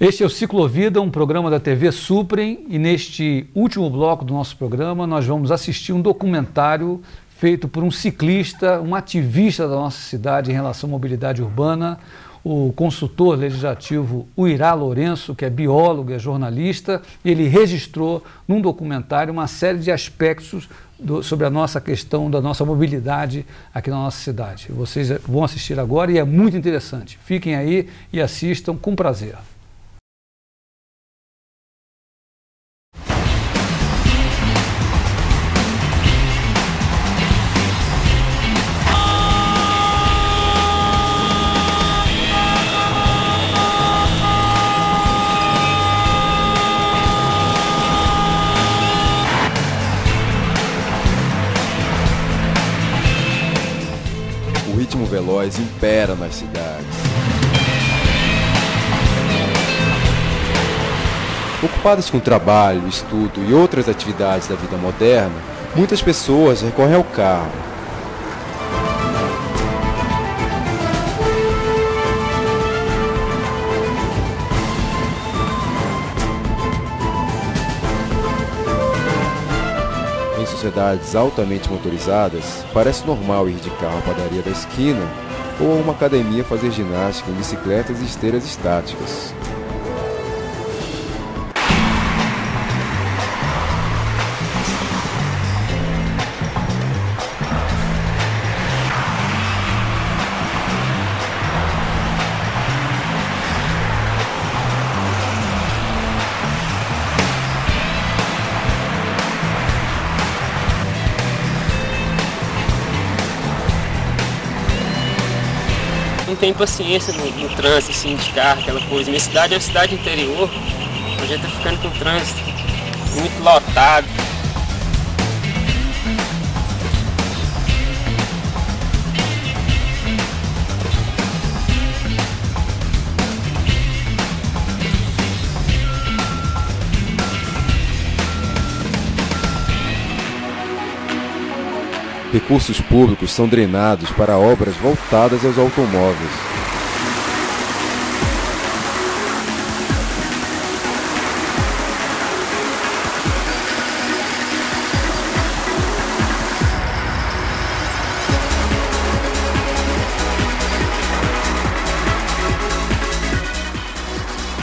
Este é o Ciclovida, um programa da TV Suprem, e neste último bloco do nosso programa nós vamos assistir um documentário feito por um ciclista, um ativista da nossa cidade em relação à mobilidade urbana, o consultor legislativo Uirá Lourenço, que é biólogo, é jornalista, ele registrou num documentário uma série de aspectos do, sobre a nossa questão da nossa mobilidade aqui na nossa cidade. Vocês vão assistir agora e é muito interessante. Fiquem aí e assistam com prazer. Nas cidades. Ocupadas com trabalho, estudo e outras atividades da vida moderna, muitas pessoas recorrem ao carro, sociedades altamente motorizadas, parece normal ir de carro à padaria da esquina ou a uma academia fazer ginástica em bicicletas e esteiras estáticas. Tem paciência no, no, trânsito, assim, de carro, aquela coisa. Minha cidade é uma cidade interior, a gente tá ficando com o trânsito muito lotado. Recursos públicos são drenados para obras voltadas aos automóveis.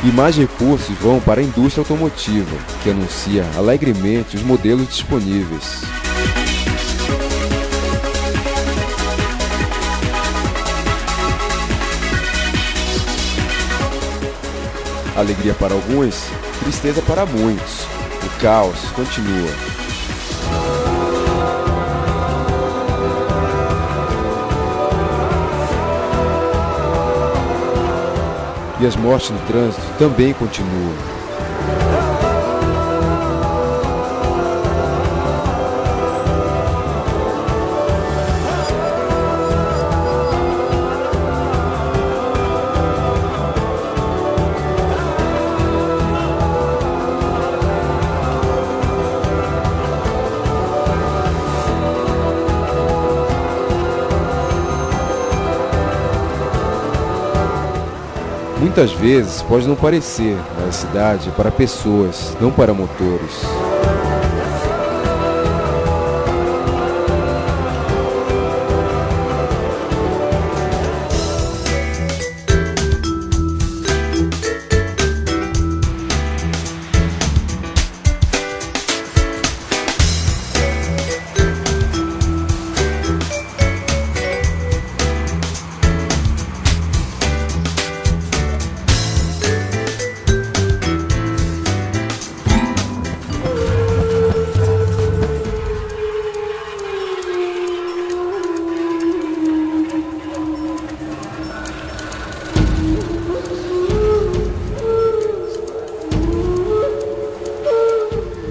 E mais recursos vão para a indústria automotiva, que anuncia alegremente os modelos disponíveis. Alegria para alguns, tristeza para muitos. O caos continua. E as mortes no trânsito também continuam. Muitas vezes pode não parecer, mas a cidade é para pessoas, não para motores.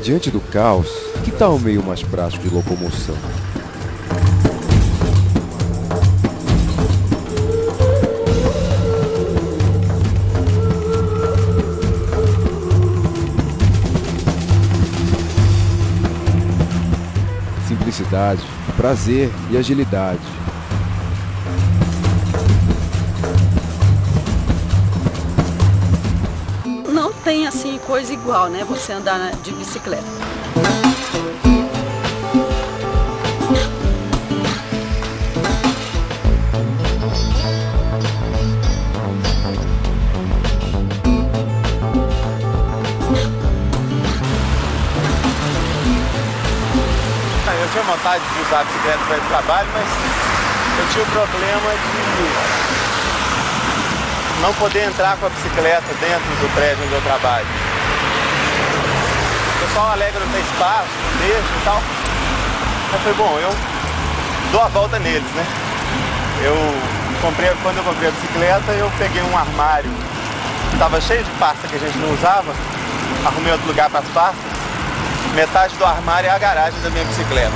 Diante do caos, que tal um meio mais prático de locomoção? Simplicidade, prazer e agilidade coisa igual, né? Você andar de bicicleta. Eu tinha vontade de usar a bicicleta para ir para o trabalho, mas eu tinha o problema de não poder entrar com a bicicleta dentro do prédio onde eu trabalho. Pessoal alega não ter espaço, não deixa e tal. Eu falei, bom, eu dou a volta neles, né? Eu comprei, quando eu comprei a bicicleta, eu peguei um armário que estava cheio de pasta que a gente não usava, arrumei outro lugar para as pastas. Metade do armário é a garagem da minha bicicleta.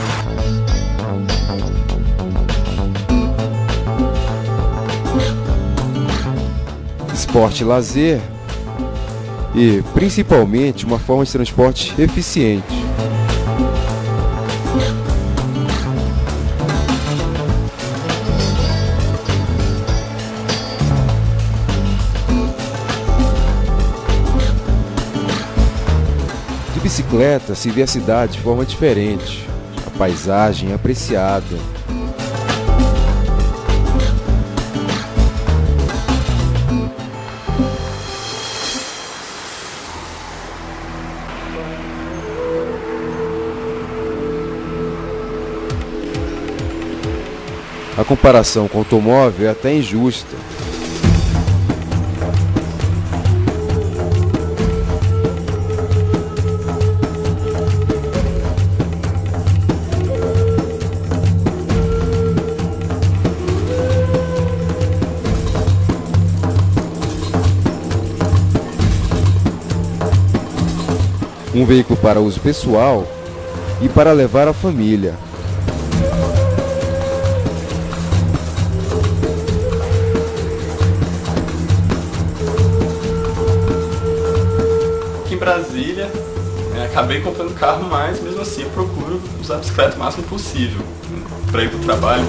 esporte lazer e, principalmente, uma forma de transporte eficiente. De bicicleta se vê a cidade de forma diferente, a paisagem é apreciada, A comparação com o automóvel é até injusta. Um veículo para uso pessoal e para levar a família. Acabei comprando carro, mas mesmo assim eu procuro usar a bicicleta o máximo possível para ir para o trabalho.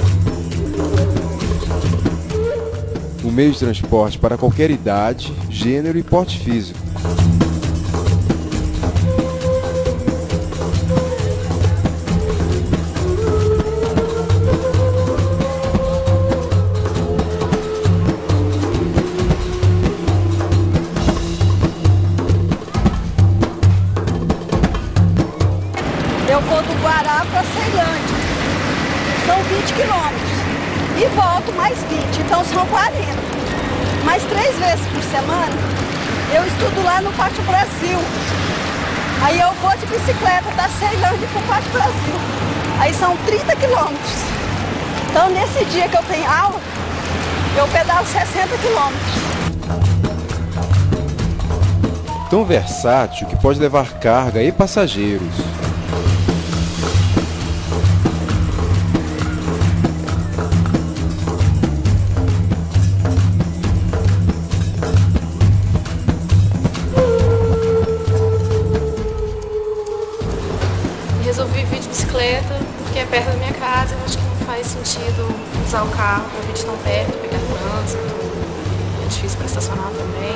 Um meio de transporte para qualquer idade, gênero e porte físico. 20 quilômetros. E volto mais 20, então são 40. Mas três vezes por semana eu estudo lá no Pátio Brasil. Aí eu vou de bicicleta da Ceilândia para o Pátio Brasil. Aí são 30 quilômetros. Então nesse dia que eu tenho aula, eu pedalo 60 quilômetros. Tão versátil que pode levar carga e passageiros. Usar o carro vir de tão perto, pegar trânsito. É difícil para estacionar também.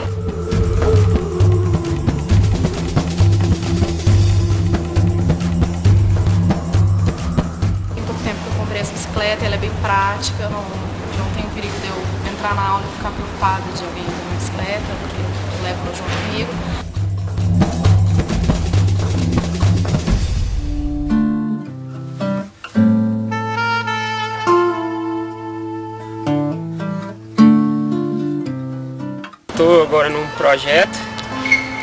Tem pouco tempo eu comprei essa bicicleta, ela é bem prática, não, não tem perigo de eu entrar na aula e ficar preocupada de alguém uma bicicleta, porque eu levo ela junto comigo. Projeto,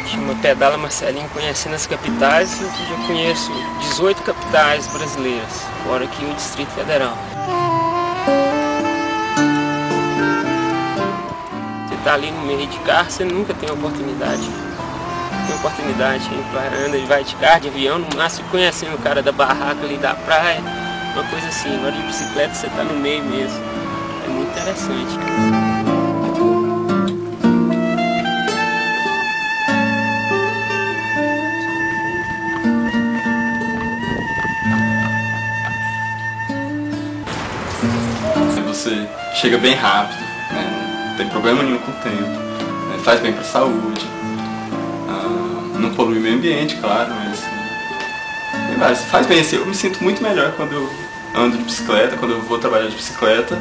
chama Pedala Marcelinho Conhecendo as Capitais, eu já conheço 18 capitais brasileiras, fora aqui o Distrito Federal. Você está ali no meio de carro, você nunca tem oportunidade. Tem oportunidade, a gente vai, anda, vai de carro, de avião, no máximo conhecendo o cara da barraca ali da praia, uma coisa assim. Agora de bicicleta você está no meio mesmo. É muito interessante. Você chega bem rápido, né? não tem problema nenhum com o tempo, né? faz bem para a saúde. não polui o meio ambiente, claro, mas né, faz bem, assim, eu me sinto muito melhor quando eu ando de bicicleta, quando eu vou trabalhar de bicicleta.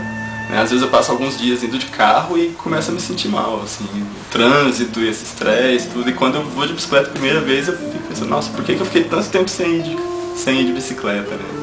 Né? Às vezes eu passo alguns dias indo de carro e começo a me sentir mal, assim, o trânsito, esse estresse, tudo. E quando eu vou de bicicleta a primeira vez, eu fico pensando, nossa, por que, que eu fiquei tanto tempo sem ir de, sem ir de bicicleta, né?